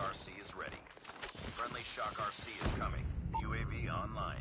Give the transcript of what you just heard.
RC is ready. Friendly Shock RC is coming. UAV online.